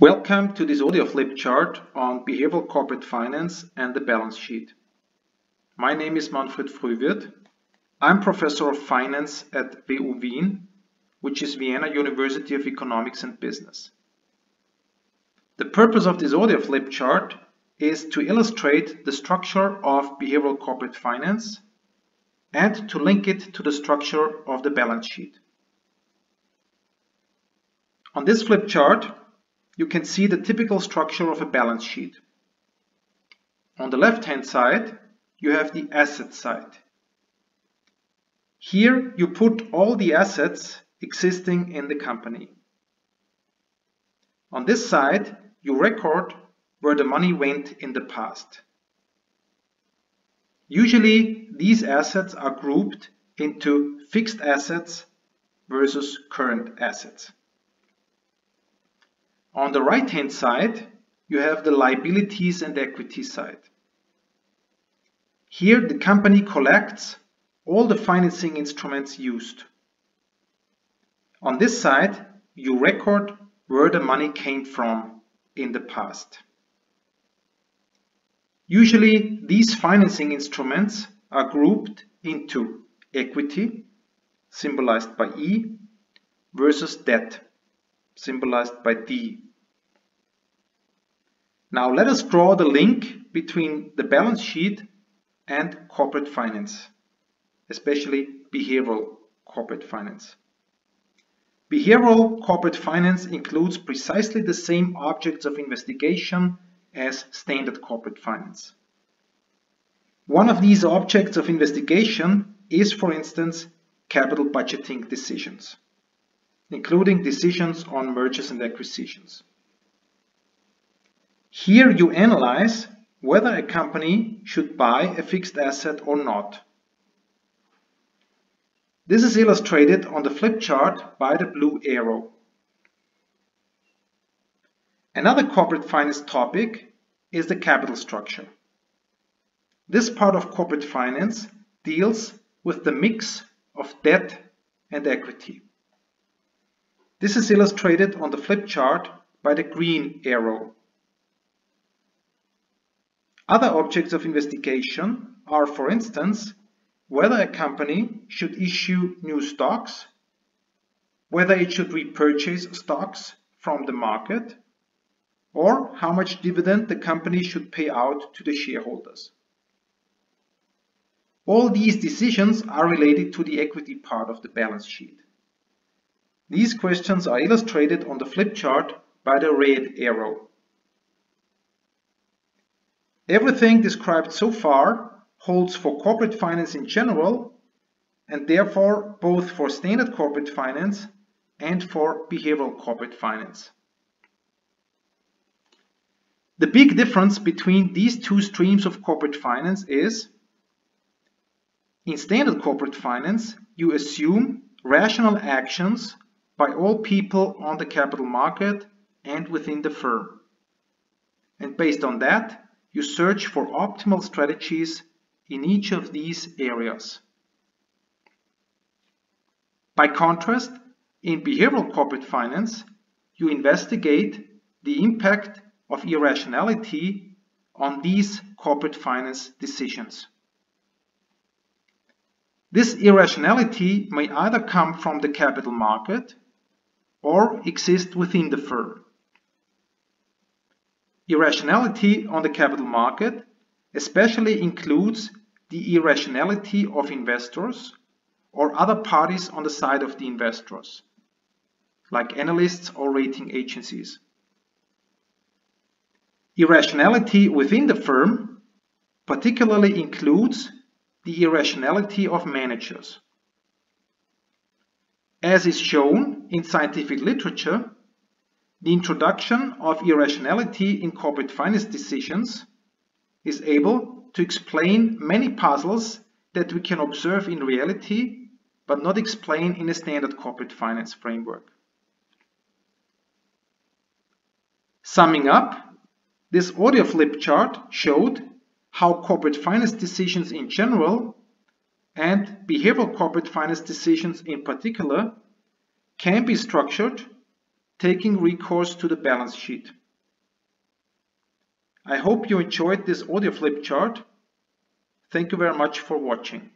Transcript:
Welcome to this audio flip chart on behavioral corporate finance and the balance sheet. My name is Manfred Frühwirth. I'm professor of finance at WU Wien, which is Vienna University of Economics and Business. The purpose of this audio flip chart is to illustrate the structure of behavioral corporate finance and to link it to the structure of the balance sheet. On this flip chart, you can see the typical structure of a balance sheet. On the left hand side, you have the asset side. Here you put all the assets existing in the company. On this side, you record where the money went in the past. Usually, these assets are grouped into fixed assets versus current assets. On the right hand side, you have the liabilities and equity side. Here the company collects all the financing instruments used. On this side, you record where the money came from in the past. Usually these financing instruments are grouped into equity, symbolized by E, versus debt, symbolized by D. Now let us draw the link between the balance sheet and corporate finance, especially behavioral corporate finance. Behavioral corporate finance includes precisely the same objects of investigation as standard corporate finance. One of these objects of investigation is, for instance, capital budgeting decisions, including decisions on mergers and acquisitions. Here you analyze whether a company should buy a fixed asset or not. This is illustrated on the flip chart by the blue arrow. Another corporate finance topic is the capital structure. This part of corporate finance deals with the mix of debt and equity. This is illustrated on the flip chart by the green arrow. Other objects of investigation are, for instance, whether a company should issue new stocks, whether it should repurchase stocks from the market, or how much dividend the company should pay out to the shareholders. All these decisions are related to the equity part of the balance sheet. These questions are illustrated on the flip chart by the red arrow. Everything described so far holds for corporate finance in general and therefore both for standard corporate finance and for behavioral corporate finance. The big difference between these two streams of corporate finance is in standard corporate finance, you assume rational actions by all people on the capital market and within the firm. And based on that, you search for optimal strategies in each of these areas. By contrast, in behavioral corporate finance, you investigate the impact of irrationality on these corporate finance decisions. This irrationality may either come from the capital market or exist within the firm. Irrationality on the capital market especially includes the irrationality of investors or other parties on the side of the investors, like analysts or rating agencies. Irrationality within the firm particularly includes the irrationality of managers. As is shown in scientific literature, the introduction of irrationality in corporate finance decisions is able to explain many puzzles that we can observe in reality but not explain in a standard corporate finance framework. Summing up, this audio flip chart showed how corporate finance decisions in general and behavioral corporate finance decisions in particular can be structured taking recourse to the balance sheet. I hope you enjoyed this audio flip chart. Thank you very much for watching.